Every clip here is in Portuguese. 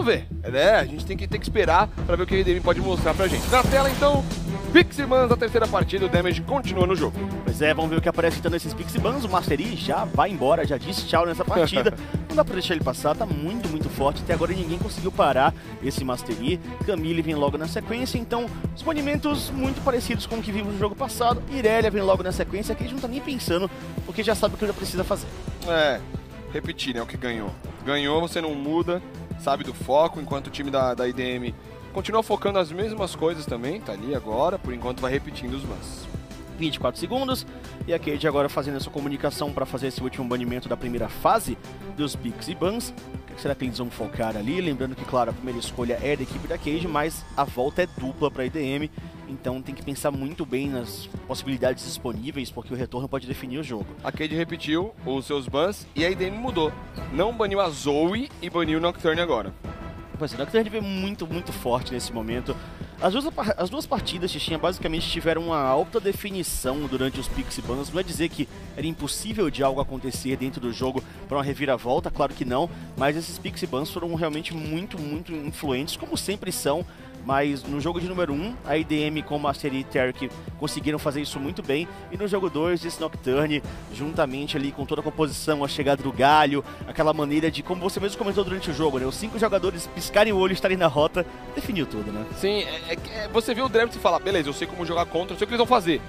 Vamos ver. É, a gente tem que, tem que esperar para ver o que a IDM pode mostrar pra gente. Na tela, então, Piximans da terceira partida, o Damage continua no jogo. Pois é, vamos ver o que aparece então nesses Pixibans. O Mastery já vai embora, já disse tchau nessa partida. Não dá pra deixar ele passar, tá muito, muito forte. Até agora ninguém conseguiu parar esse Mastery. Camille vem logo na sequência, então os muito parecidos com o que vimos no jogo passado. Irelia vem logo na sequência, que a gente não tá nem pensando, porque já sabe o que ele precisa fazer. É, repetir, né, o que ganhou. Ganhou, você não muda, sabe do foco, enquanto o time da, da IDM continua focando as mesmas coisas também, tá ali agora, por enquanto vai repetindo os bans. 24 segundos, e a Cade agora fazendo essa comunicação para fazer esse último banimento da primeira fase dos Pix e Bans. O que será que eles vão focar ali? Lembrando que, claro, a primeira escolha é da equipe da Cade, mas a volta é dupla para a IDM, então tem que pensar muito bem nas possibilidades disponíveis, porque o retorno pode definir o jogo. A Cade repetiu os seus bans e a IDM mudou. Não baniu a Zoe e baniu o Nocturne agora. Pois é, o Nocturne veio muito, muito forte nesse momento. As duas, as duas partidas, Xixinha, basicamente tiveram uma alta definição durante os Pixie Bans. Não é dizer que era impossível de algo acontecer dentro do jogo para uma reviravolta, claro que não. Mas esses Pixie Bans foram realmente muito, muito influentes, como sempre são mas no jogo de número 1, a IDM com Master e Terk conseguiram fazer isso muito bem, e no jogo 2, esse Nocturne, juntamente ali com toda a composição, a chegada do galho, aquela maneira de, como você mesmo comentou durante o jogo, né, os cinco jogadores piscarem o olho e estarem na rota, definiu tudo, né? Sim, é, é, você vê o Draft e fala, beleza, eu sei como jogar contra, eu sei o que eles vão fazer.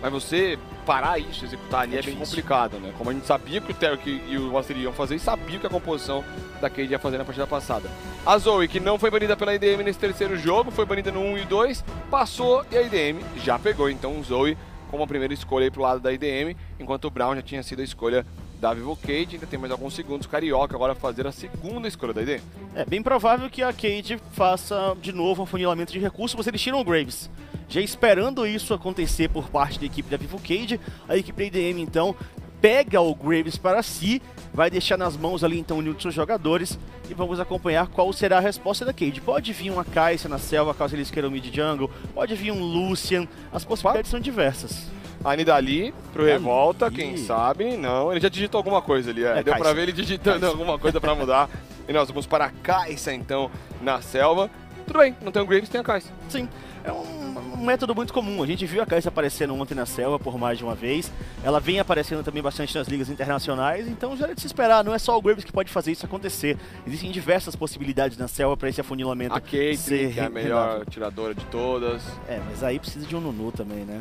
Mas você parar isso, executar ali é, é bem complicado, né? Como a gente sabia que o Terry e o Master iam fazer e sabia que a composição da Cade ia fazer na partida passada. A Zoe, que não foi banida pela IDM nesse terceiro jogo, foi banida no 1 e 2, passou e a IDM já pegou. Então o Zoe como a primeira escolha aí pro lado da IDM, enquanto o Brown já tinha sido a escolha da Vivo Cade. Ainda tem mais alguns segundos. Carioca agora fazer a segunda escolha da ID. É bem provável que a Cade faça de novo um funilamento de recursos, você eles tiram o Graves. Já esperando isso acontecer por parte da equipe da Vivo Cade, a equipe da IDM então pega o Graves para si, vai deixar nas mãos ali então um de seus jogadores e vamos acompanhar qual será a resposta da Cade. Pode vir uma Kai'Sa na selva caso eles queiram mid jungle, pode vir um Lucian, as possibilidades são diversas. A Nidali pro Revolta, quem sabe? Não, ele já digitou alguma coisa ali. É. É, Deu pra ver ele digitando alguma coisa pra mudar. E nós vamos para a Kai'Sa, então, na selva. Tudo bem, não tem o Graves, tem a Kai'Sa. Sim, é um, um, método muito comum. A gente viu a Kai'Sa aparecendo ontem na selva por mais de uma vez. Ela vem aparecendo também bastante nas ligas internacionais, então já era de se esperar. Não é só o Graves que pode fazer isso acontecer. Existem diversas possibilidades na selva para esse afunilamento a Kate, ser que é a melhor tiradora de todas. É, mas aí precisa de um Nunu também, né?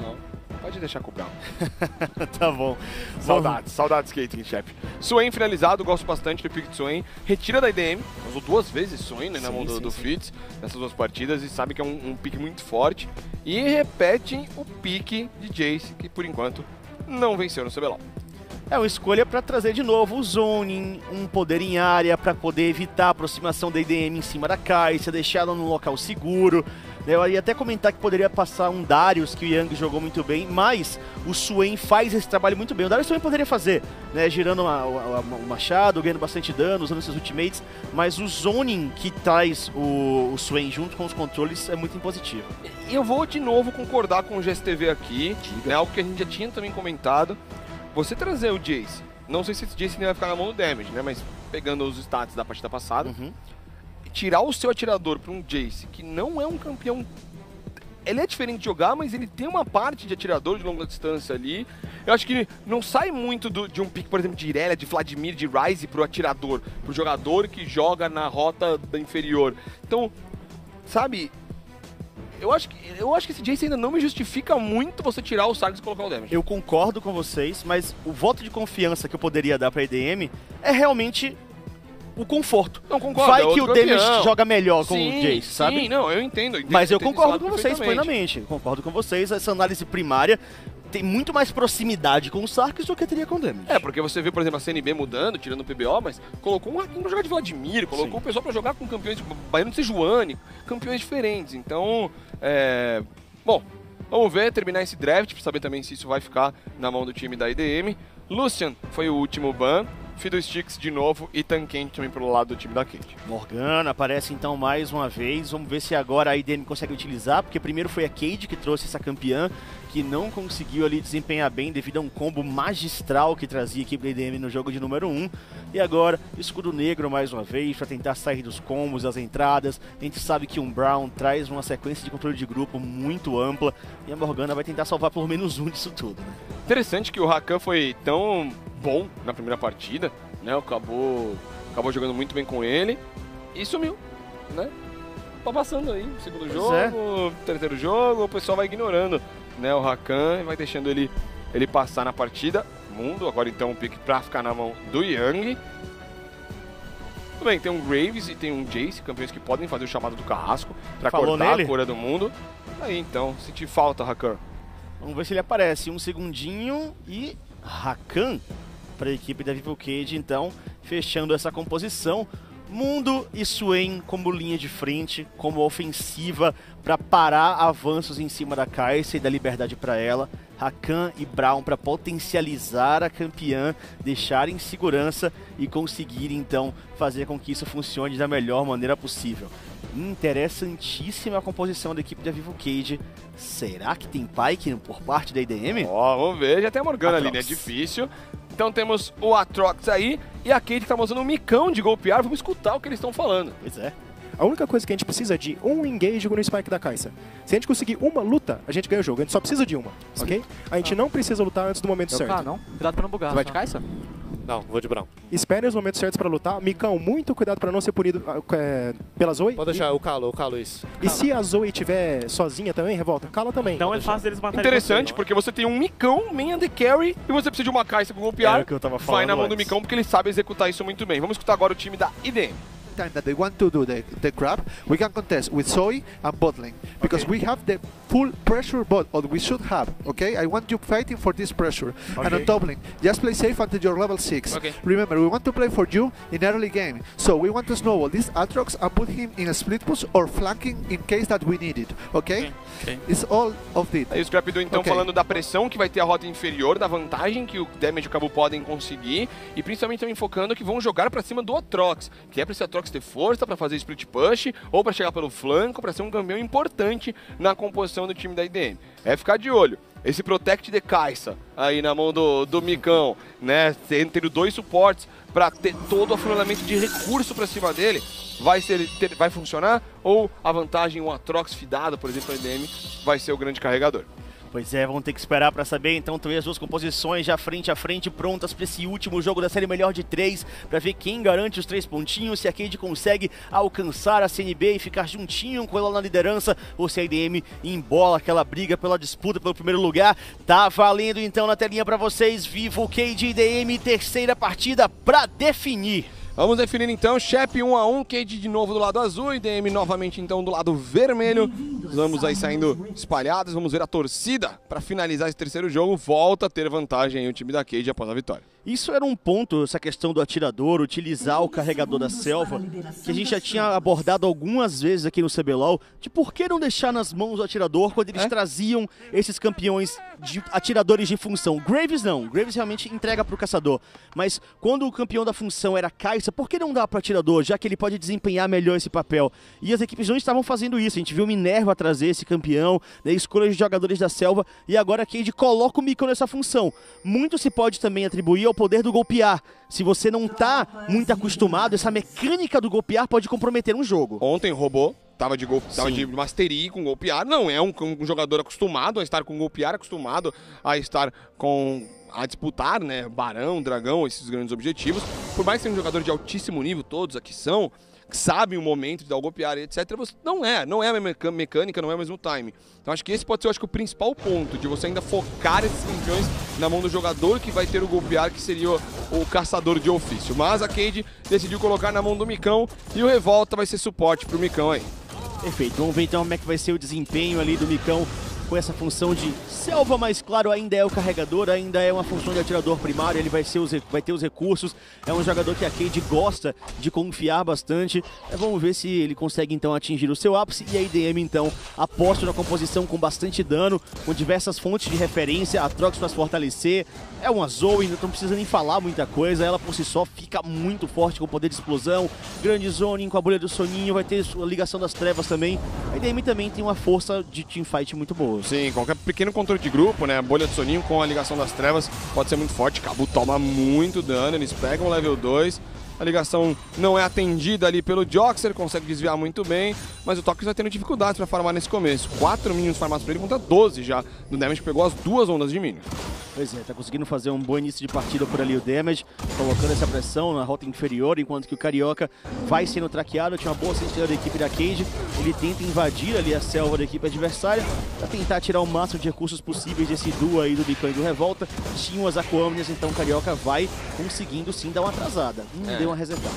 Não. Pode deixar com o Brown. tá bom. Saudades, saudades skating, chefe. Swain finalizado, gosto bastante do pick de Swain. Retira da IDM, usou duas vezes Swain né, na mão do, do Fitz nessas duas partidas e sabe que é um, um pique muito forte. E repete o pique de Jace, que por enquanto não venceu no CBLOL. É uma escolha para trazer de novo o zoning, um poder em área para poder evitar a aproximação da IDM em cima da caixa, deixar ela num local seguro. Eu ia até comentar que poderia passar um Darius, que o Yang jogou muito bem, mas o Swain faz esse trabalho muito bem. O Darius também poderia fazer, né? Girando o machado, ganhando bastante dano, usando seus ultimates, mas o zoning que traz o, o Swain junto com os controles é muito impositivo. E eu vou de novo concordar com o GSTV aqui, né? Algo que a gente já tinha também comentado. Você trazer o Jace, não sei se esse Jace vai ficar na mão do damage, né? Mas pegando os stats da partida passada. Uhum tirar o seu atirador para um Jace, que não é um campeão. Ele é diferente de jogar, mas ele tem uma parte de atirador de longa distância ali. Eu acho que não sai muito do, de um pique, por exemplo, de Irelia, de Vladimir, de Ryze pro atirador, pro jogador que joga na rota inferior. Então, sabe, eu acho que, eu acho que esse Jace ainda não me justifica muito você tirar o Sargs e colocar o damage. Eu concordo com vocês, mas o voto de confiança que eu poderia dar pra EDM é realmente o conforto. Não, concordo. Vai é que o Damage joga melhor com sim, o Jace, sabe? Sim, não, eu entendo. Eu entendo Mas eu concordo com vocês plenamente. Concordo com vocês. Essa análise primária tem muito mais proximidade com o Sarkis do que teria com o Damage. É, porque você vê, por exemplo, a CNB mudando, tirando o PBO, mas colocou um Hakim pra jogar de Vladimir, colocou Sim. o pessoal pra jogar com campeões, Baiano de Sejuani, campeões diferentes. Então, é... Bom, vamos ver, terminar esse draft, pra saber também se isso vai ficar na mão do time da IDM. Lucian foi o último ban. Fiddlesticks de novo e Tankent também pelo lado do time da Kate. Morgana aparece então mais uma vez. Vamos ver se agora a IDM consegue utilizar, porque primeiro foi a Cade que trouxe essa campeã, que não conseguiu ali desempenhar bem devido a um combo magistral que trazia a equipe da IDM no jogo de número 1. E agora, escudo negro mais uma vez, para tentar sair dos combos, das entradas. A gente sabe que um Brown traz uma sequência de controle de grupo muito ampla, e a Morgana vai tentar salvar pelo menos um disso tudo. Né? Interessante que o Rakan foi tão bom na primeira partida, né? Acabou, acabou jogando muito bem com ele e sumiu, né? Tá passando aí, segundo pois jogo, é. terceiro jogo, o pessoal vai ignorando, né? O Rakan e vai deixando ele, ele passar na partida. Mundo, agora então um pique pra ficar na mão do Yang. Tudo bem, tem um Graves e tem um Jace, campeões que podem fazer o chamado do carrasco pra Falou cortar nele? a cura do mundo. Aí então, senti falta, Rakan. Vamos ver se ele aparece. Um segundinho e Rakan para a equipe da Vivo Cage, então, fechando essa composição. Mundo e Swain como linha de frente, como ofensiva para parar avanços em cima da Kai'Sa e dar liberdade para ela. Rakan e Brown para potencializar a campeã, deixar em segurança e conseguir então fazer com que isso funcione da melhor maneira possível. Interessantíssima a composição da equipe da Vivo Cage. Será que tem Pyke por parte da IDM? Ó, oh, vamos ver. Já tem a Morgana Atrox. ali, né? Difícil. Então temos o Atrox aí e a Kate que tá mostrando um micão de golpear. Vamos escutar o que eles estão falando. Pois é. A única coisa que a gente precisa é de um engage no Spike da Kai'Sa. Se a gente conseguir uma luta, a gente ganha o jogo. A gente só precisa de uma, ok? A gente ah. não precisa lutar antes do momento Eu certo. Ah, não. Cuidado pra não bugar. Você vai de Kai'Sa? Não, vou de Brown. Espere os momentos certos pra lutar. Micão, muito cuidado pra não ser punido é, pela Zoe. Pode deixar, e... o Calo, o Calo, isso. E se a Zoe estiver sozinha também, revolta, cala também. Então é fácil deles matarem Interessante, porque você tem um Micão, main the carry, e você precisa de uma caixa com golpear. É o que eu tava falando Vai na mão antes. do Micão, porque ele sabe executar isso muito bem. Vamos escutar agora o time da IDM. Time that they want to do the, the grab, we can contest with Zoe and bottling because okay. we have the full pressure bot, or we should have, okay? I want you fighting for this pressure. Okay. And on top lane, just play safe until you're level 6. Okay. Remember, we want to play for you in early game. So we want to snowball this Atrox and put him in a split push or flanking in case that we need it, okay? okay. It's all of it. Aí o Scrap do então falando da pressão que vai ter a rota inferior, da vantagem que o Damage e o Cabo podem conseguir e principalmente também focando que vão jogar pra cima do Atrox, que é pra esse Atrox ter força pra fazer split push ou pra chegar pelo flanco, pra ser um campeão importante na composição do time da IDM. É ficar de olho. Esse Protect de Caixa aí na mão do, do Micão, né? Entre dois suportes para ter todo o afunilamento de recurso para cima dele, vai, ser, ter, vai funcionar? Ou a vantagem, um Atrox fidado, por exemplo, a IDM, vai ser o grande carregador? Pois é, vamos ter que esperar para saber. Então, também as duas composições já frente a frente, prontas para esse último jogo da série melhor de três, para ver quem garante os três pontinhos, se a Cade consegue alcançar a CNB e ficar juntinho com ela na liderança, ou se a IDM embola aquela briga pela disputa pelo primeiro lugar. Tá valendo então na telinha para vocês, Vivo Cade IDM, terceira partida para definir. Vamos definir então, Shep 1 a 1 Cade de novo do lado azul e DM novamente então do lado vermelho. Vamos aí saindo espalhados, vamos ver a torcida para finalizar esse terceiro jogo. Volta a ter vantagem aí o time da Cade após a vitória. Isso era um ponto, essa questão do atirador, utilizar o carregador da selva, que a gente já tinha abordado algumas vezes aqui no CBLOL, de por que não deixar nas mãos do atirador quando eles é? traziam esses campeões de atiradores de função. Graves não, Graves realmente entrega para o caçador, mas quando o campeão da função era Kai'Sa, por que não dar para o atirador, já que ele pode desempenhar melhor esse papel? E as equipes não estavam fazendo isso, a gente viu Minerva trazer esse campeão, né, escolha de jogadores da selva, e agora a Cade coloca o Miko nessa função. Muito se pode também atribuir ao poder do golpear. Se você não está muito acostumado, essa mecânica do golpear pode comprometer um jogo. Ontem roubou, tava de, gol, tava de mastery com golpear. Não é um, um, jogador acostumado a estar com golpear, acostumado a estar com a disputar, né, barão, dragão, esses grandes objetivos. Por mais que seja um jogador de altíssimo nível, todos aqui são, que sabem o momento de dar o golpear, etc. Você não é, não é a mesma mecânica, não é o mesmo time. Então acho que esse pode ser, acho que, o principal ponto de você ainda focar esses campeões na mão do jogador que vai ter o golpear, que seria o, o caçador de ofício. Mas a Cade decidiu colocar na mão do Micão e o Revolta vai ser suporte pro Micão aí. Perfeito, vamos ver então como é que vai ser o desempenho ali do Micão com essa função de selva, mas claro, ainda é o carregador, ainda é uma função de atirador primário, ele vai, ser os, vai ter os recursos. É um jogador que a Cade gosta de confiar bastante. É, vamos ver se ele consegue então atingir o seu ápice e a IDM então aposta na composição com bastante dano, com diversas fontes de referência, a Trox para fortalecer. É uma Zoe, não precisa nem falar muita coisa, ela por si só fica muito forte com poder de explosão, grande zoning com a bolha do soninho, vai ter a ligação das trevas também. A IDM também tem uma força de teamfight muito boa. Sim, qualquer pequeno controle de grupo, né? A bolha do soninho com a ligação das trevas pode ser muito forte. Cabu toma muito dano, eles pegam o level 2. A ligação não é atendida ali pelo Joxer, consegue desviar muito bem, mas o Tokyo vai tendo dificuldades para farmar nesse começo. 4 minions farmados por ele contra 12 já do damage pegou as duas ondas de minions. Pois é, tá conseguindo fazer um bom início de partida por ali o Damage, colocando essa pressão na rota inferior, enquanto que o Carioca vai sendo traqueado, tinha uma boa sentinela da equipe da Cage, ele tenta invadir ali a selva da equipe adversária, para tentar tirar o máximo de recursos possíveis desse duo aí do Bicão e do Revolta, tinham as Aquamnias, então o Carioca vai conseguindo sim dar uma atrasada, hum, é. deu uma reservada.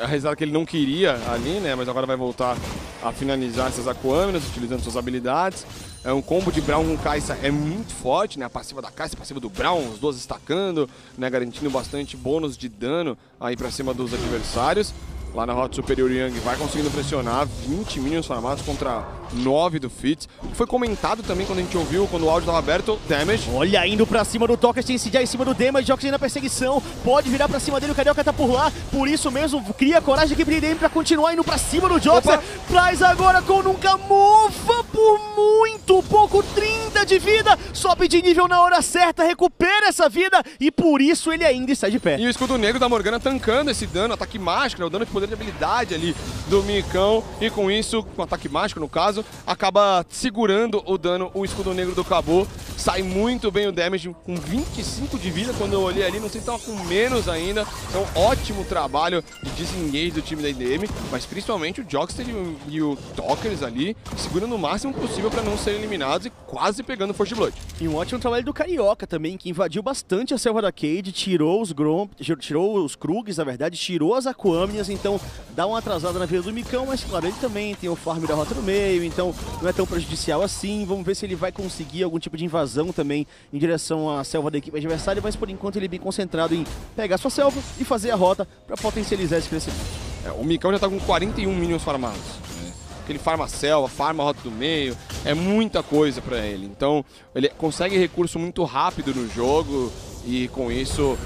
A reservada que ele não queria ali, né, mas agora vai voltar a finalizar essas Aquamnias, utilizando suas habilidades. É um combo de Brown com Kai'Sa é muito forte, né? A passiva da Kai'Sa, a passiva do Brown, os dois estacando, né? Garantindo bastante bônus de dano aí pra cima dos adversários. Lá na rota superior, Yang vai conseguindo pressionar 20 minions farmados contra 9 do Fitz. Foi comentado também quando a gente ouviu, quando o áudio estava aberto, Damage. Olha, indo pra cima do Toker, tem já em cima do Damage, Jox na perseguição, pode virar pra cima dele, o Carioca tá por lá, por isso mesmo, cria coragem aqui pro pra continuar indo pra cima do Joxer. Traz agora com Nunca Mova por muito pouco, 30 de vida, sobe de nível na hora certa, recupera essa vida e por isso ele ainda está de pé. E o escudo negro da Morgana tancando esse dano, ataque mágico, né, o dano de poder de habilidade ali do Micão. E com isso, com ataque mágico no caso, acaba segurando o dano, o escudo negro do Cabo. Sai muito bem o damage com 25 de vida quando eu olhei ali. Não sei se estava com menos ainda. Então, ótimo trabalho de disengage do time da IDM. Mas principalmente o Jockster e o Talkers ali segurando o máximo possível para não serem eliminados e quase pegando First Blood. E um ótimo trabalho do Carioca também, que invadiu bastante a selva da Cade, tirou os Gromp, tirou os Krugs, na verdade, tirou as Aquamias, então dá uma atrasada na vida do Micão, mas claro, ele também tem o farm da rota no meio, então não é tão prejudicial assim. Vamos ver se ele vai conseguir algum tipo de invasão também em direção à selva da equipe adversária, mas por enquanto ele é bem concentrado em pegar sua selva e fazer a rota para potencializar esse crescimento. É, o Micão já tá com 41 minions farmados. Né? Ele farma a selva, farma a rota do meio, é muita coisa para ele. Então ele consegue recurso muito rápido no jogo e com isso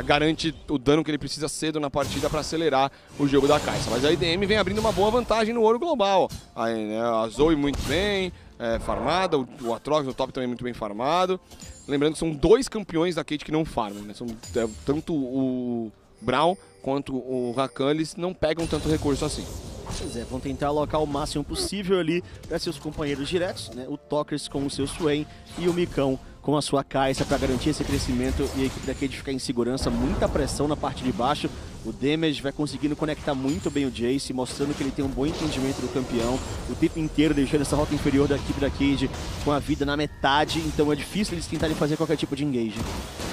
garante o dano que ele precisa cedo na partida para acelerar o jogo da Caixa. Mas a IDM vem abrindo uma boa vantagem no ouro global. Aí, né, a Zoe muito bem é, farmada, o, o Atrox no top também muito bem farmado. Lembrando que são dois campeões da Kate que não farmam, né? São, é, tanto o Brown quanto o Rakan, eles não pegam tanto recurso assim. Pois é, vão tentar alocar o máximo possível ali para seus companheiros diretos, né? O Tokers com o seu Swain e o Micão com a sua caixa para garantir esse crescimento e a equipe da Cade ficar em segurança, muita pressão na parte de baixo. O Damage vai conseguindo conectar muito bem o Jace, mostrando que ele tem um bom entendimento do campeão, o tempo inteiro deixando essa rota inferior da equipe da Cade com a vida na metade, então é difícil eles tentarem fazer qualquer tipo de engage.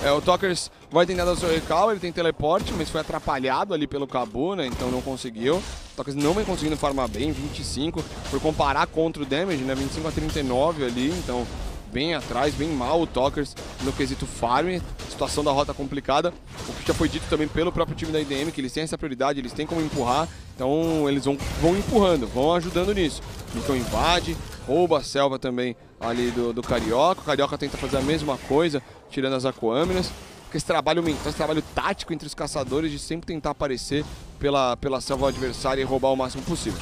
É, o Talkers vai tentar dar o seu recall, ele tem teleporte, mas foi atrapalhado ali pelo Cabu, né, então não conseguiu. O Talkers não vem conseguindo farmar bem, 25, por comparar contra o Damage, né, 25 a 39 ali, então bem atrás, bem mal o Talkers no quesito farm, situação da rota complicada, o que já foi dito também pelo próprio time da IDM, que eles têm essa prioridade, eles têm como empurrar, então eles vão, vão empurrando, vão ajudando nisso. Então invade, rouba a selva também ali do, do Carioca, o Carioca tenta fazer a mesma coisa, tirando as Aquâminas, esse trabalho esse trabalho tático entre os caçadores de sempre tentar aparecer pela, pela selva adversária e roubar o máximo possível.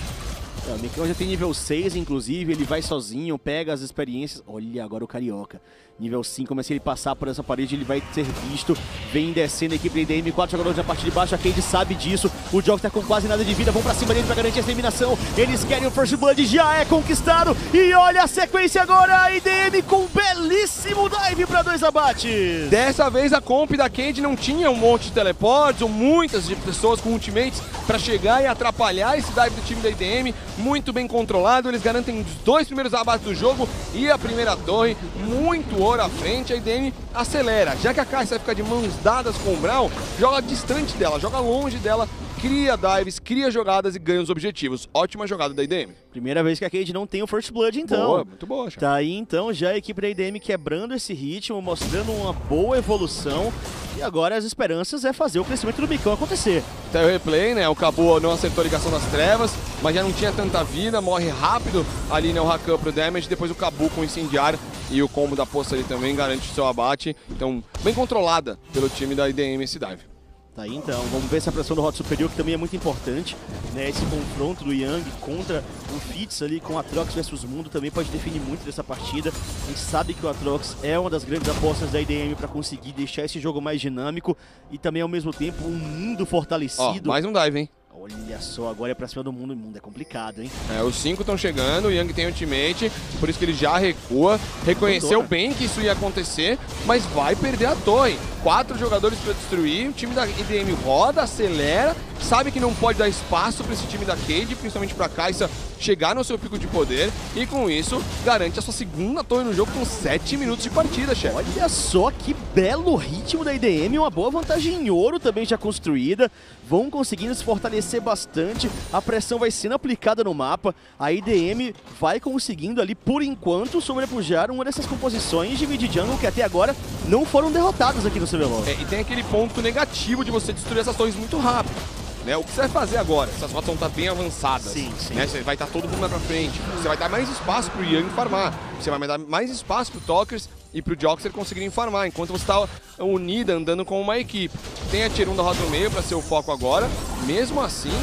É, o Micão já tem nível 6, inclusive, ele vai sozinho, pega as experiências. Olha agora o Carioca. Nível 5, mas se ele passar por essa parede, ele vai ser visto. Vem descendo a equipe da IDM, 4 jogadores na parte de baixo. A Cade sabe disso. O jogo tá com quase nada de vida. Vão pra cima dele pra garantir essa eliminação. Eles querem o First Blood, já é conquistado. E olha a sequência agora. A IDM com um belíssimo dive pra dois abates. Dessa vez a comp da Cade não tinha um monte de teleportes ou muitas de pessoas com ultimates pra chegar e atrapalhar esse dive do time da IDM. Muito bem controlado. Eles garantem os dois primeiros abates do jogo e a primeira torre. Muito ouro à frente, a IDM acelera. Já que a vai ficar de mãos dadas com o Brown, joga distante dela, joga longe dela cria dives, cria jogadas e ganha os objetivos. Ótima jogada da IDM. Primeira vez que a Cade não tem o First Blood, então. Boa, muito boa, Chá. Tá aí então já a equipe da IDM quebrando esse ritmo, mostrando uma boa evolução. E agora as esperanças é fazer o crescimento do Micão acontecer. Tá o replay, né? O Cabo não acertou a ligação das trevas, mas já não tinha tanta vida, morre rápido ali, né? O Rakan pro damage, depois o Cabu com o incendiário e o combo da poça ali também garante o seu abate. Então, bem controlada pelo time da IDM esse dive. Tá aí então, vamos ver essa pressão do Hot Superior, que também é muito importante, né? Esse confronto do Yang contra o Fitz ali com o Atrox versus Mundo também pode definir muito dessa partida. A gente sabe que o Atrox é uma das grandes apostas da IDM para conseguir deixar esse jogo mais dinâmico e também ao mesmo tempo um mundo Ó, fortalecido. mais um dive, hein? Olha só, agora é pra cima do mundo, o mundo é complicado, hein? É, os cinco estão chegando, o Yang tem ultimate, por isso que ele já recua. Reconheceu Mandou, bem que isso ia acontecer, mas vai perder a torre. Quatro jogadores para destruir, o time da IDM roda, acelera, sabe que não pode dar espaço para esse time da Cade, principalmente para Kai'Sa chegar no seu pico de poder, e com isso garante a sua segunda torre no jogo com sete minutos de partida, chefe. Olha só que belo ritmo da IDM, uma boa vantagem em ouro também já construída. Vão conseguindo se fortalecer bastante, a pressão vai sendo aplicada no mapa. A IDM vai conseguindo ali, por enquanto, sobrepujar uma dessas composições de mid jungle que até agora não foram derrotadas aqui no CBLOL. É, e tem aquele ponto negativo de você destruir essas torres muito rápido. Né? O que você vai fazer agora? Essas rotas vão estar bem avançadas. Sim, sim. Né? Você vai estar todo mundo lá pra frente. Você vai dar mais espaço pro Yang farmar. Você vai dar mais espaço pro Talkers e pro Joxer conseguirem farmar, enquanto você está unida, andando com uma equipe. Tem a Tier 1 da rota no meio para ser o foco agora. Mesmo assim,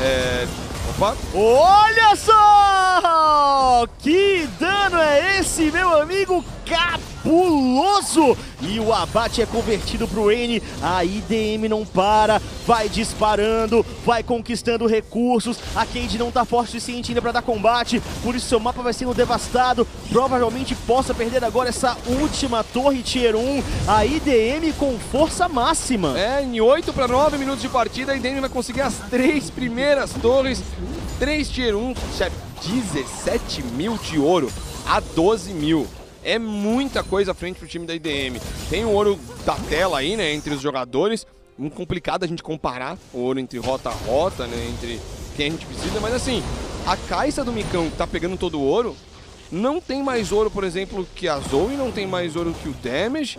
é... Opa, Olha só! Que dano é esse, meu amigo? Cabuloso! E o abate é convertido pro N. A IDM não para, vai disparando, vai conquistando recursos. A Cade não tá forte o suficiente ainda pra dar combate, por isso seu mapa vai sendo devastado. Provavelmente possa perder agora essa última torre Tier 1. A IDM com força máxima. É, em 8 para 9 minutos de partida, a IDM vai conseguir as três primeiras torres. 3 tier 1, chefe, 17 mil de ouro a 12 mil. É muita coisa à frente pro time da IDM. Tem o ouro da tela aí, né, entre os jogadores. Muito complicado a gente comparar o ouro entre rota a rota, né, entre quem a gente precisa. Mas assim, a caixa do Micão que tá pegando todo o ouro, não tem mais ouro, por exemplo, que a Zoe, não tem mais ouro que o Damage,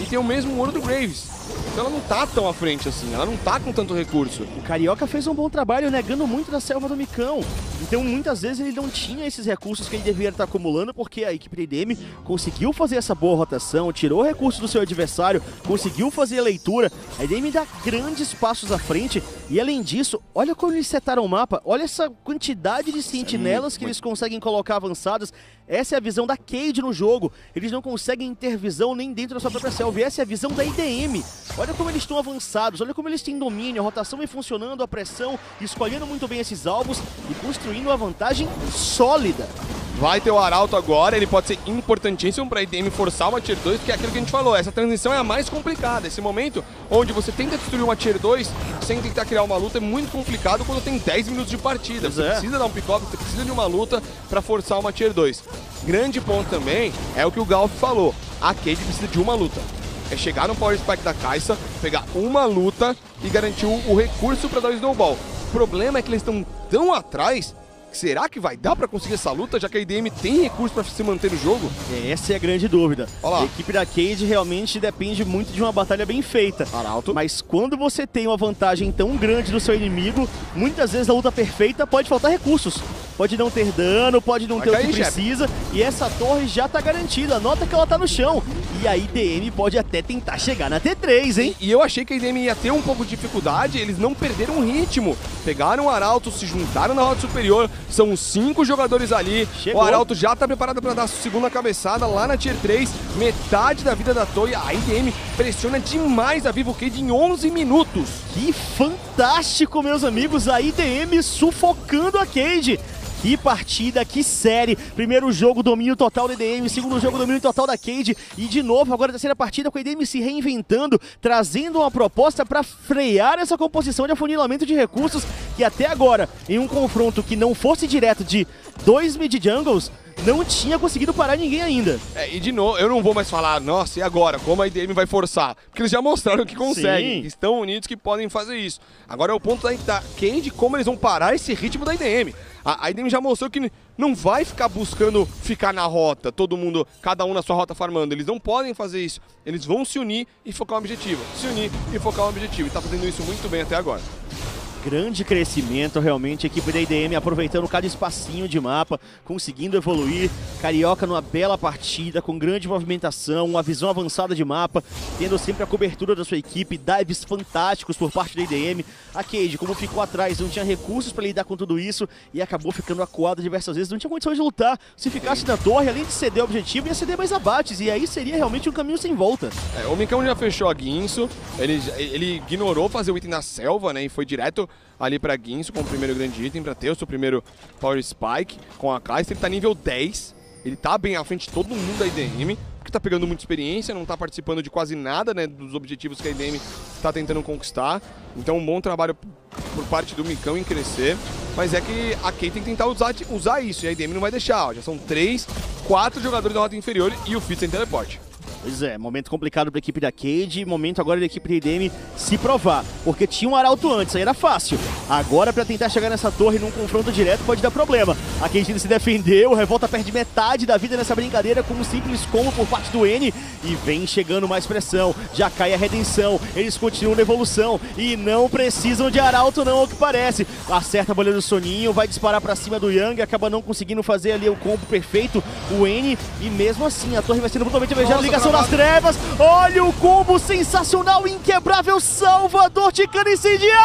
e tem o mesmo ouro do Graves. Então ela não tá tão à frente assim, ela não tá com tanto recurso. O Carioca fez um bom trabalho negando muito da selva do Micão. Então muitas vezes ele não tinha esses recursos que ele deveria estar acumulando, porque a equipe da IDM conseguiu fazer essa boa rotação, tirou recursos do seu adversário, conseguiu fazer a leitura. A IDM dá grandes passos à frente e além disso, olha como eles setaram o mapa, olha essa quantidade de sentinelas que eles conseguem colocar avançadas. Essa é a visão da Cade no jogo. Eles não conseguem ter visão nem dentro da sua própria selva. E essa é a visão da IDM. Olha como eles estão avançados, olha como eles têm domínio, a rotação vem funcionando, a pressão, escolhendo muito bem esses alvos e construindo uma vantagem sólida. Vai ter o Arauto agora, ele pode ser importantíssimo para a IDM forçar uma Tier 2, que é aquilo que a gente falou, essa transição é a mais complicada. Esse momento onde você tenta destruir uma Tier 2 sem tentar criar uma luta é muito complicado quando tem 10 minutos de partida. Pois Você é. precisa dar um pick-off, você precisa de uma luta para forçar uma Tier 2. Grande ponto também é o que o Galf falou, a Cade precisa de uma luta. É chegar no Power Spike da Kai'Sa, pegar uma luta e garantir o, o recurso para dar o Snowball. O problema é que eles estão tão atrás Será que vai dar pra conseguir essa luta, já que a IDM tem recurso pra se manter no jogo? Essa é a grande dúvida. Olha lá. A equipe da Cade realmente depende muito de uma batalha bem feita. Arauto. Mas quando você tem uma vantagem tão grande do seu inimigo, muitas vezes a luta perfeita pode faltar recursos. Pode não ter dano, pode não Vai ter o cair, que chefe. precisa. E essa torre já tá garantida. Nota que ela tá no chão. E a IDM pode até tentar chegar na T3, hein? E eu achei que a IDM ia ter um pouco de dificuldade, eles não perderam o ritmo. Pegaram o Arauto, se juntaram na rota superior, são cinco jogadores ali. Chegou. O Arauto já tá preparado pra dar a segunda cabeçada lá na Tier 3, metade da vida da torre. A IDM pressiona demais a Vivo Cade em 11 minutos. Que fantástico, meus amigos, a IDM sufocando a Cade. Que partida, que série. Primeiro jogo, domínio total da IDM. Segundo jogo, domínio total da Cade. E de novo, agora a terceira partida com a IDM se reinventando, trazendo uma proposta para frear essa composição de afunilamento de recursos que até agora, em um confronto que não fosse direto de dois mid jungles, não tinha conseguido parar ninguém ainda. É, e de novo, eu não vou mais falar, nossa, e agora? Como a IDM vai forçar? Porque eles já mostraram que conseguem, Sim. estão unidos, que podem fazer isso. Agora é o ponto da, da Cade, como eles vão parar esse ritmo da IDM. A, a IDM já mostrou que não vai ficar buscando ficar na rota, todo mundo, cada um na sua rota farmando. Eles não podem fazer isso. Eles vão se unir e focar um objetivo. Se unir e focar um objetivo. E tá fazendo isso muito bem até agora. Grande crescimento, realmente, a equipe da IDM aproveitando cada espacinho de mapa, conseguindo evoluir. Carioca numa bela partida, com grande movimentação, uma visão avançada de mapa, tendo sempre a cobertura da sua equipe, dives fantásticos por parte da IDM. A Cade, como ficou atrás, não tinha recursos para lidar com tudo isso e acabou ficando acuada diversas vezes, não tinha condições de lutar. Se ficasse na torre, além de ceder o objetivo, ia ceder mais abates, e aí seria realmente um caminho sem volta. É, o Micão já fechou a Guinso, ele, ele ignorou fazer o item na selva, né? E foi direto ali pra Guinso com o primeiro grande item pra ter o seu primeiro Power Spike com a Kai'Sa. Ele tá nível 10, ele tá bem à frente de todo mundo da IDM, porque tá pegando muita experiência, não tá participando de quase nada, né? Dos objetivos que a IDM tá tentando conquistar. Então um bom trabalho por parte do Micão em crescer. Mas é que a Kay tem que tentar usar, usar isso, e a IDM não vai deixar. Ó. Já são 3, 4 jogadores da rota inferior e o Fitz sem teleporte. Pois é, momento complicado para a equipe da Cade, momento agora da equipe da IDM se provar, porque tinha um arauto antes, aí era fácil. Agora para tentar chegar nessa torre num confronto direto pode dar problema. A Cade se defendeu, Revolta perde metade da vida nessa brincadeira com um simples combo por parte do N e vem chegando mais pressão. Já cai a redenção, eles continuam na evolução e não precisam de arauto não, ao que parece. Acerta a bolha do Soninho, vai disparar para cima do Yang, acaba não conseguindo fazer ali o combo perfeito, o N, e mesmo assim a torre vai sendo brutalmente alvejada, ligação das trevas. Olha o combo sensacional, inquebrável, Salvador Ticano incendiar!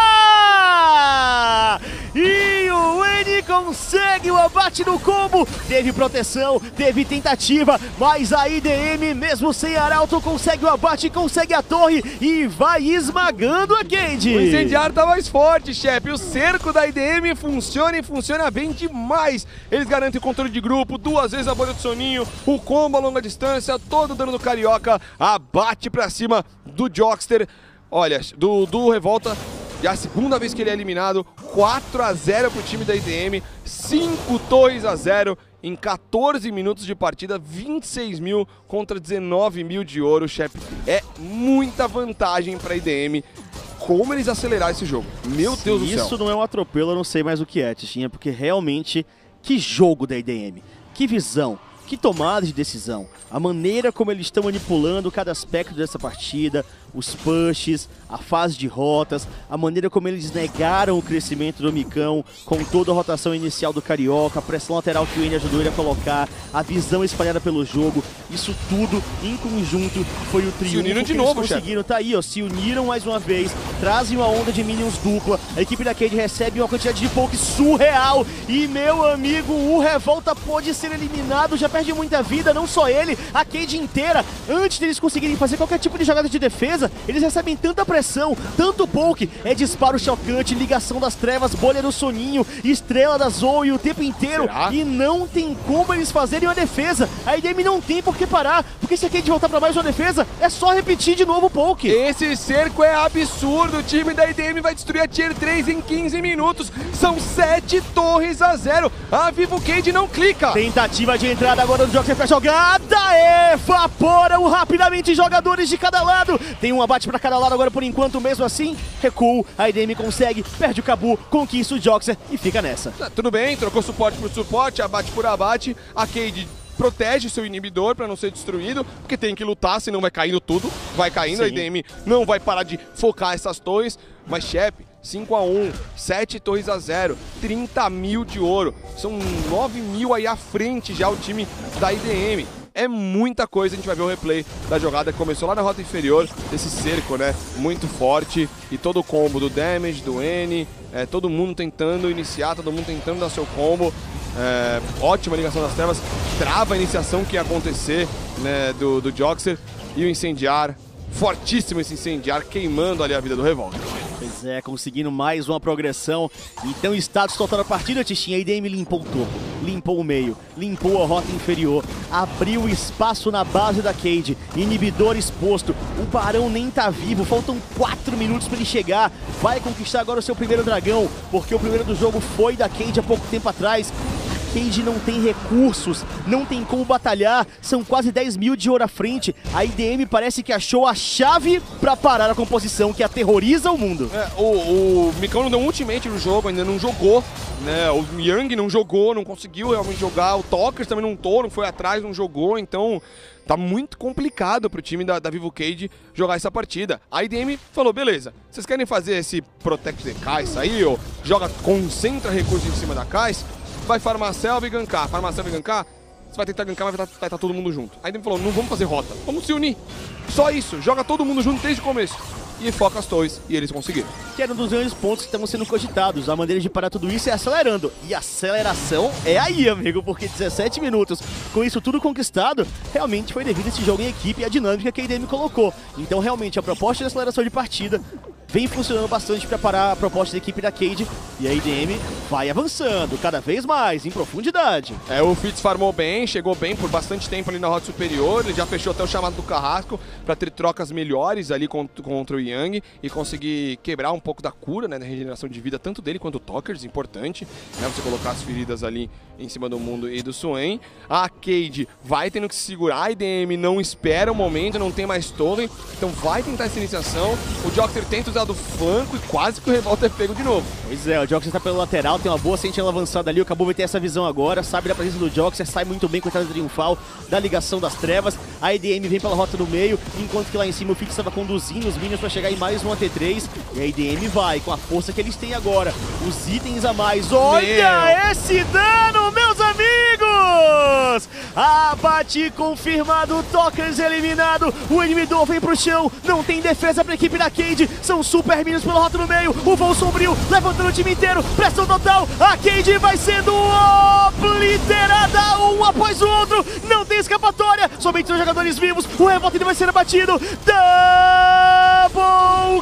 E o N consegue o abate no combo. Teve proteção, teve tentativa, mas a IDM, mesmo sem arauto, consegue o abate, consegue a torre e vai esmagando a Cade. O incendiário tá mais forte, chefe. O cerco da IDM funciona e funciona bem demais. Eles garantem o controle de grupo, duas vezes a bolha do soninho, o combo a longa distância, todo o dano do Carioca, abate pra cima do Jockster. Olha, do, do Revolta, já a segunda vez que ele é eliminado, 4 a 0 pro time da IDM, 5 torres a 0 em 14 minutos de partida, 26 mil contra 19 mil de ouro, chefe. É muita vantagem pra IDM. Como eles aceleraram esse jogo? Meu Deus do céu. Isso não é um atropelo, eu não sei mais o que é, Tichinha, porque realmente, que jogo da IDM, que visão, que tomada de decisão, a maneira como eles estão manipulando cada aspecto dessa partida, os pushes, a fase de rotas, a maneira como eles negaram o crescimento do Micão, com toda a rotação inicial do Carioca, a pressão lateral que o N ajudou ele a colocar, a visão espalhada pelo jogo, isso tudo em conjunto foi o triunfo uniram de novo, eles conseguiram. Tá aí, ó, se uniram mais uma vez, trazem uma onda de minions dupla, a equipe da Cade recebe uma quantidade de poke surreal e meu amigo, o Revolta pode ser eliminado, já perde muita vida, não só ele, a Cade inteira, antes deles conseguirem fazer qualquer tipo de jogada de defesa, eles recebem tanta pressão, tanto poke, é disparo chocante, ligação das trevas, bolha do soninho, estrela da Zoe o tempo inteiro, Será? e não tem como eles fazerem uma defesa, a IDM não tem por que parar, porque se a Cade voltar pra mais uma defesa, é só repetir de novo o poke. Esse cerco é absurdo. O time da IDM vai destruir a Tier 3 em 15 minutos. São 7 torres a 0. A Vivo Cade não clica. Tentativa de entrada agora do Joker pra jogada. Evaporam rapidamente jogadores de cada lado. Tem um abate pra cada lado agora por enquanto, mesmo assim. Recuo. A IDM consegue, perde o Cabu, conquista o Joxer e fica nessa. Tá, tudo bem, trocou suporte por suporte, abate por abate. A Cade protege seu inibidor pra não ser destruído, porque tem que lutar, senão vai caindo tudo. Vai caindo, a Sim. IDM não vai parar de focar essas torres. Mas, chefe, 5 a 1 7 torres a 0 30 mil de ouro. São 9 mil aí à frente já o time da IDM. É muita coisa, a gente vai ver o replay da jogada que começou lá na rota inferior, desse cerco, né? Muito forte. E todo o combo do damage, do N, é, todo mundo tentando iniciar, todo mundo tentando dar seu combo. É, ótima ligação das trevas, trava a iniciação que ia acontecer né, do, do Joxer e o incendiar. Fortíssimo esse incendiar, queimando ali a vida do Revolta. Pois é, conseguindo mais uma progressão. Então, status total da partida, Tichinha. A IDM limpou o topo, limpou o meio, limpou a rota inferior, abriu espaço na base da Cade, inibidor exposto. O Barão nem tá vivo, faltam 4 minutos pra ele chegar. Vai conquistar agora o seu primeiro dragão, porque o primeiro do jogo foi da Cade há pouco tempo atrás. Cage não tem recursos, não tem como batalhar, são quase 10 mil de ouro à frente. A IDM parece que achou a chave pra parar a composição que aterroriza o mundo. É, o, o Micão não deu um ultimate no jogo, ainda não jogou, né? O Young não jogou, não conseguiu realmente jogar. O Tokers também não tô, não foi atrás, não jogou, então tá muito complicado pro time da, da Vivo Cage jogar essa partida. A IDM falou, beleza, vocês querem fazer esse Protect the Kais aí, ou joga, concentra recursos em cima da Kais, vai farmar selva e gankar, farmar selva e gankar, você vai tentar gankar, mas vai estar tá todo mundo junto. A IDM falou, não vamos fazer rota, vamos se unir. Só isso, joga todo mundo junto desde o começo e foca as torres, e eles conseguiram. Que era um dos grandes pontos que estavam sendo cogitados. A maneira de parar tudo isso é acelerando. E aceleração é aí, amigo, porque 17 minutos com isso tudo conquistado, realmente foi devido a esse jogo em equipe e a dinâmica que a IDM colocou. Então, realmente, a proposta de aceleração de partida vem funcionando bastante para parar a proposta da equipe da Cade e a IDM vai avançando cada vez mais, em profundidade. É, o Fitz farmou bem, chegou bem por bastante tempo ali na rota superior, ele já fechou até o chamado do Carrasco para ter trocas melhores ali contra, contra o Yang e conseguir quebrar um pouco da cura, né, da regeneração de vida, tanto dele quanto do Tokers, importante, né, você colocar as feridas ali em cima do mundo e do Swain. A Cade vai tendo que se segurar, a IDM não espera o momento, não tem mais torre, então vai tentar essa iniciação. O Joker tenta usar do flanco e quase que o Revolta é pego de novo. Pois é, o Joxer está pelo lateral, tem uma boa sentinela avançada ali, o Cabo vai ter essa visão agora, sabe da presença do Joxer, sai muito bem com a entrada triunfal da ligação das trevas, a EDM vem pela rota do meio, enquanto que lá em cima o Fix estava conduzindo os minions para chegar em mais um AT3, e a EDM vai com a força que eles têm agora, os itens a mais, olha Meu. esse dano, amigos! Abate confirmado, Tokers eliminado, o inibidor vem pro chão, não tem defesa pra equipe da Cade, são super minions pela rota no meio, o voo sombrio levantando o time inteiro, pressão total, a Cade vai sendo obliterada um após o outro, não tem escapatória, somente os jogadores vivos, o revolta vai ser abatido, double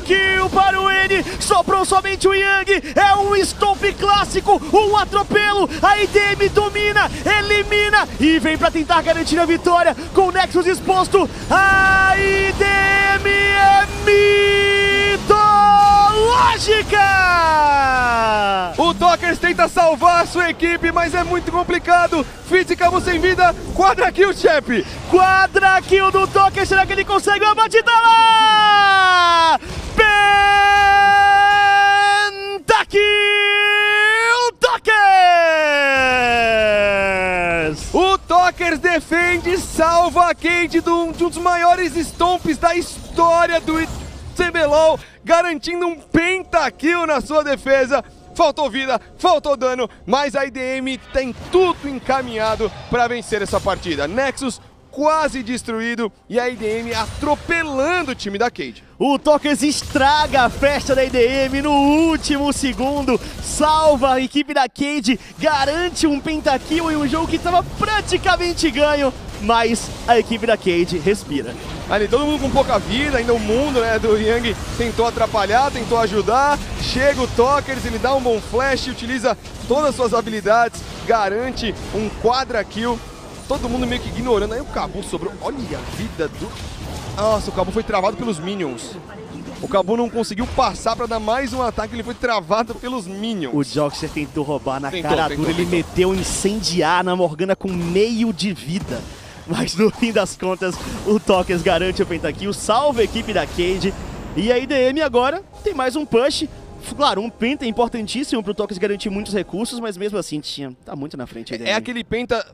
kill para o N, sobrou somente o Yang, é um stomp clássico, um atropelo, a IDM domina, elimina e vem para tentar garantir a vitória com o Nexus exposto, a IDM é mitológica! O Dockers tenta salvar a sua equipe, mas é muito complicado. Fitz acabou sem vida. Quadra kill, chefe. Quadra kill do Dockers. Será que ele consegue uma batida lá? Pentakill O Dockers defende, salva a Cade de um dos maiores stomps da história do CBLOL, garantindo um pentakill na sua defesa. Faltou vida, faltou dano, mas a IDM tem tudo encaminhado para vencer essa partida. Nexus quase destruído e a IDM atropelando o time da Cade. O Tokers estraga a festa da IDM no último segundo, salva a equipe da Cade, garante um pentakill em um jogo que estava praticamente ganho, mas a equipe da Cade respira. Ali, todo mundo com pouca vida, ainda o mundo né, do Yang tentou atrapalhar, tentou ajudar. Chega o Tokers, ele dá um bom flash, utiliza todas as suas habilidades, garante um quadra kill. Todo mundo meio que ignorando. Aí o Cabu sobrou. Olha a vida do. Nossa, o Cabu foi travado pelos Minions. O Cabu não conseguiu passar para dar mais um ataque, ele foi travado pelos Minions. O Joxer tentou roubar na tentou, cara tentou, dura, tentou, ele meteu incendiar na Morgana com meio de vida. Mas no fim das contas, o Tokens garante o pentakill, salva a equipe da Cade. E a IDM agora tem mais um push. Claro, um penta é importantíssimo pro Tokens garantir muitos recursos, mas mesmo assim tinha, tá muito na frente. É, é aquele penta.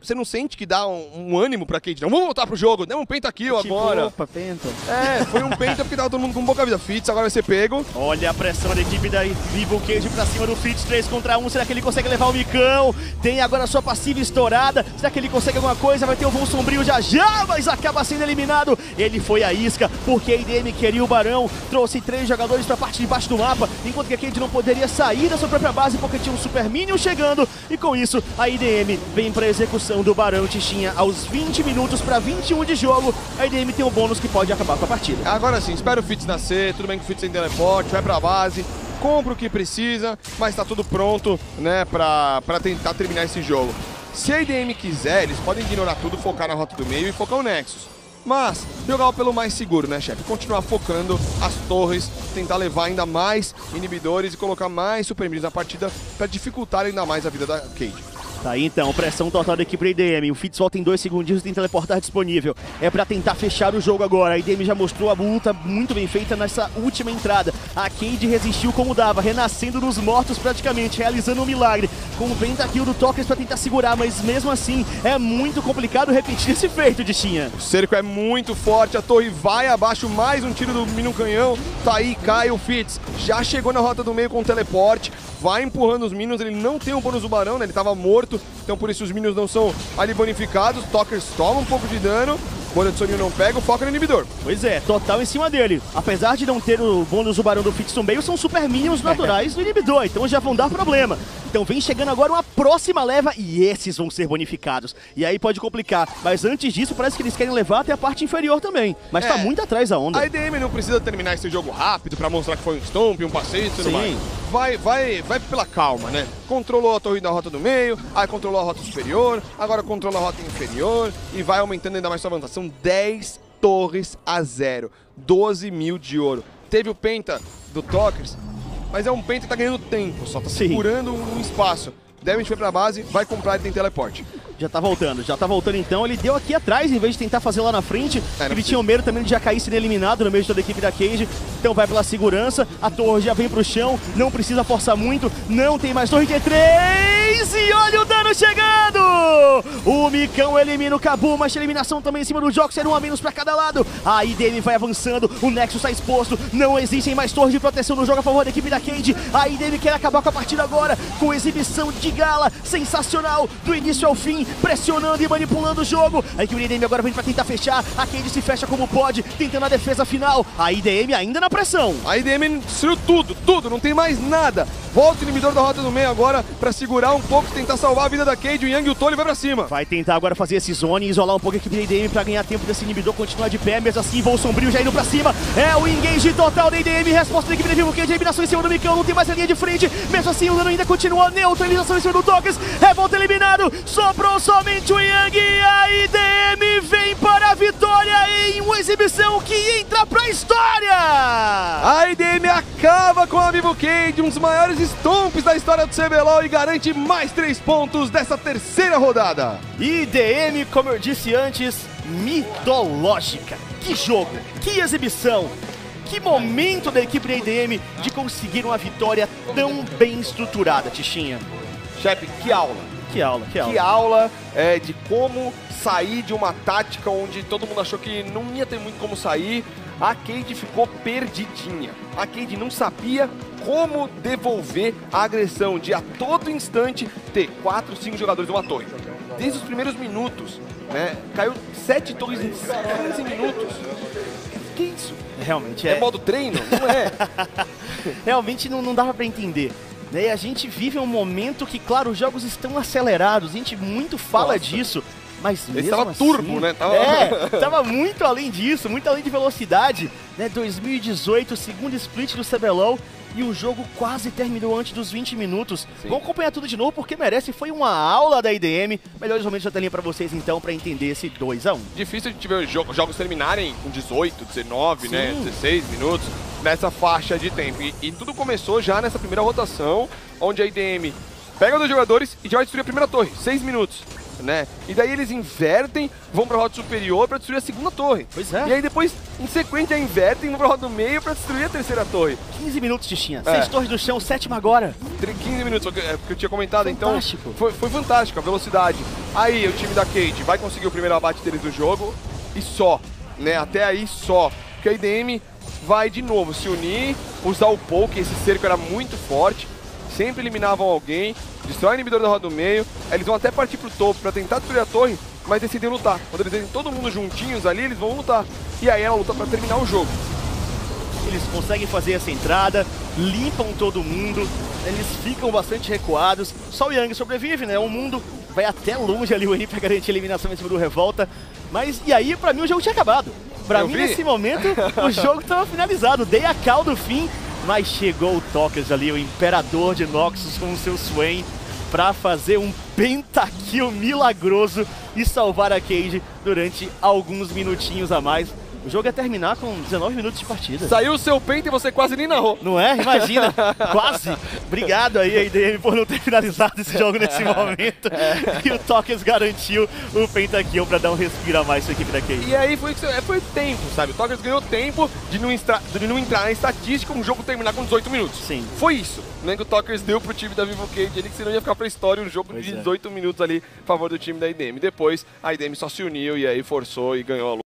Você não sente que dá um, um ânimo pra Cade? Não, vamos voltar pro jogo, deu um penta aqui tipo, agora. Opa, penta. É, foi um penta porque tava todo mundo com pouca vida. Fitz agora vai ser pego. Olha a pressão da equipe da Vivo Cage pra cima do Fitz, 3 contra 1. Será que ele consegue levar o Micão? Tem agora a sua passiva estourada. Será que ele consegue alguma coisa? Vai ter o voo sombrio já já, mas acaba sendo eliminado. Ele foi a isca porque a IDM queria o Barão. Trouxe três jogadores pra parte de baixo do mapa, enquanto que a Cade não poderia sair da sua própria base porque tinha um Super Minion chegando. E com isso, a IDM vem pra execução do Barão Tichinha aos 20 minutos pra 21 de jogo. A IDM tem um bônus que pode acabar com a partida. Agora sim, espera o Fitz nascer, tudo bem que o Fitz tem teleporte, vai pra base, compra o que precisa, mas tá tudo pronto, né, pra tentar terminar esse jogo. Se a IDM quiser, eles podem ignorar tudo, focar na rota do meio e focar o Nexus. Mas jogar pelo mais seguro, né, chefe? Continuar focando as torres, tentar levar ainda mais inibidores e colocar mais super na partida para dificultar ainda mais a vida da Cade. Tá aí então, pressão total da equipe da IDM. O Fitz volta em dois segundinhos e tem teleportar disponível. É pra tentar fechar o jogo agora. A IDM já mostrou a luta muito bem feita nessa última entrada. A Cade resistiu como dava, renascendo nos mortos praticamente, realizando um milagre. Com o pentakill do Tokers pra tentar segurar, mas mesmo assim é muito complicado repetir esse feito, Dichinha. O cerco é muito forte, a torre vai abaixo, mais um tiro do Minion Canhão. Tá aí, cai o Fitz. Já chegou na rota do meio com o teleporte. Vai empurrando os Minions, ele não tem o bônus do Barão, né? Ele tava morto, então por isso os Minions não são ali bonificados. Tokers toma um pouco de dano. Bolha de soninho não pega, o foco no inibidor. Pois é, total em cima dele. Apesar de não ter o bônus do Barão do Fix no meio, são super minions naturais do inibidor, então já vão dar problema. Então vem chegando agora uma próxima leva e esses vão ser bonificados. E aí pode complicar. Mas antes disso, parece que eles querem levar até a parte inferior também. Mas tá É. muito atrás a onda. A IDM não precisa terminar esse jogo rápido pra mostrar que foi um stomp, um passeio e tudo Sim. mais. Vai, vai, vai pela calma, né? Controlou a torre da rota do meio, aí controlou a rota superior, agora controla a rota inferior e vai aumentando ainda mais sua vantagem. São 10 torres a zero, 12 mil de ouro. Teve o penta do Tokers, mas é um penta que tá ganhando tempo, só tá Sim. segurando um espaço. Devin foi pra base, vai comprar e tem teleporte. Já tá voltando, já tá voltando então. Ele deu aqui atrás, em vez de tentar fazer lá na frente. Ele tinha o medo também de já cair sendo eliminado no meio de toda a equipe da Cage. Então vai pela segurança. A torre já vem pro chão. Não precisa forçar muito. Não tem mais torre de três. E olha o dano chegando! O Micão elimina o Cabu, mas tem eliminação também em cima do Joxer, um a menos pra cada lado. A IDM vai avançando, o Nexus está exposto. Não existem mais torres de proteção no jogo a favor da equipe da Cage. A IDM quer acabar com a partida agora, com exibição de gala sensacional, do início ao fim, pressionando e manipulando o jogo. A equipe da IDM agora vem pra tentar fechar. A Cage se fecha como pode, tentando a defesa final. A IDM ainda na pressão. A IDM destruiu tudo, tudo, não tem mais nada. Volta o inibidor da rota do meio agora pra segurar um pouco, tentar salvar a vida da Cade. O Yang e o Tolly vai pra cima. Vai tentar agora fazer esse zone e isolar um pouco a equipe da IDM pra ganhar tempo desse inibidor continuar de pé. Mesmo assim, voo sombrio já indo pra cima. É o engage total da IDM. Resposta da equipe da Vivo Cage. Eliminação em cima do Micão. Não tem mais a linha de frente. Mesmo assim, o dano ainda continua. Neutralização em cima do Tokers. Revolta eliminado. Sobrou somente o Yang. E a IDM vem para a vitória em uma exibição que entra pra história. A IDM acaba com a Vivo Cade, um dos maiores stomps da história do CBLOL e garante mais três pontos dessa terceira rodada. IDM, como eu disse antes, mitológica. Que jogo, que exibição, que momento da equipe da IDM de conseguir uma vitória tão bem estruturada, Tichinha. Chefe, que aula. Que aula, que aula. Que aula é, de como sair de uma tática onde todo mundo achou que não ia ter muito como sair. A Cade ficou perdidinha. A Cade não sabia como devolver a agressão de a todo instante ter 4, 5 jogadores numa torre. Desde os primeiros minutos, né? Caiu 7 torres em 15 minutos. Que isso? Realmente É é. modo treino? Não é. Realmente não, não dava pra entender. Né? E a gente vive um momento que, claro, os jogos estão acelerados, a gente muito fala Nossa. disso, mas Esse mesmo tava assim, turbo, né? Tava- É, tava muito além disso, muito além de velocidade. Né? 2018, segundo split do CBLOL, e o jogo quase terminou antes dos 20 minutos. Sim. Vamos acompanhar tudo de novo porque merece, foi uma aula da IDM. Melhores momentos da telinha pra vocês então, pra entender esse 2 a 1 Difícil a gente ver os jo- jogos terminarem com 18, 19, né? Sim. 16 minutos nessa faixa de tempo. E, e tudo começou já nessa primeira rotação, onde a IDM pega dois jogadores e já vai destruir a primeira torre, 6 minutos. Né? E daí eles invertem, vão pra rota superior pra destruir a segunda torre. Pois é. E aí depois, em sequência, invertem, vão pra rota do meio pra destruir a terceira torre. 15 minutos, Tichinha. É. Seis torres do chão, sétima agora. Tre- 15 minutos, porque, é, porque eu tinha comentado, Fantástico. então foi, foi fantástico a velocidade. Aí o time da Cade vai conseguir o primeiro abate deles do jogo e só, né? Até aí só. Porque a IDM vai de novo se unir, usar o poke, esse cerco era muito forte, sempre eliminavam alguém, destrói o inibidor da roda do meio, eles vão até partir pro topo pra tentar destruir a torre, mas decidem lutar. Quando eles veem todo mundo juntinhos ali, eles vão lutar. E aí é a luta pra terminar o jogo. Eles conseguem fazer essa entrada, limpam todo mundo, eles ficam bastante recuados. Só o Yang sobrevive, né? O mundo vai até longe ali, o Eni pra garantir a eliminação em cima do Revolta. Mas e aí, pra mim, o jogo tinha acabado. Pra Eu mim, vi. nesse momento, o jogo tava finalizado. Dei a cal do fim, mas chegou o Tokers ali, o Imperador de Noxus com o seu Swain, pra fazer um pentakill milagroso e salvar a Cage durante alguns minutinhos a mais. O jogo ia terminar com 19 minutos de partida. Saiu o seu peito e você quase nem narrou. Não é? Imagina. Quase. Obrigado aí, a IDM, por não ter finalizado esse jogo nesse momento. E o Tokens garantiu o pentakill pra dar um respiro a mais pra equipe da Cade. E aí foi, é, foi tempo, sabe? O Tokers ganhou tempo de não, extra- de não entrar na estatística um jogo terminar com 18 minutos. Sim. Foi isso. Né, que o Tokers deu pro time da Vivo Cage ali, que senão ia ficar pra história um jogo Pois de é. 18 minutos ali a favor do time da IDM. Depois a IDM só se uniu e aí forçou e ganhou a luta.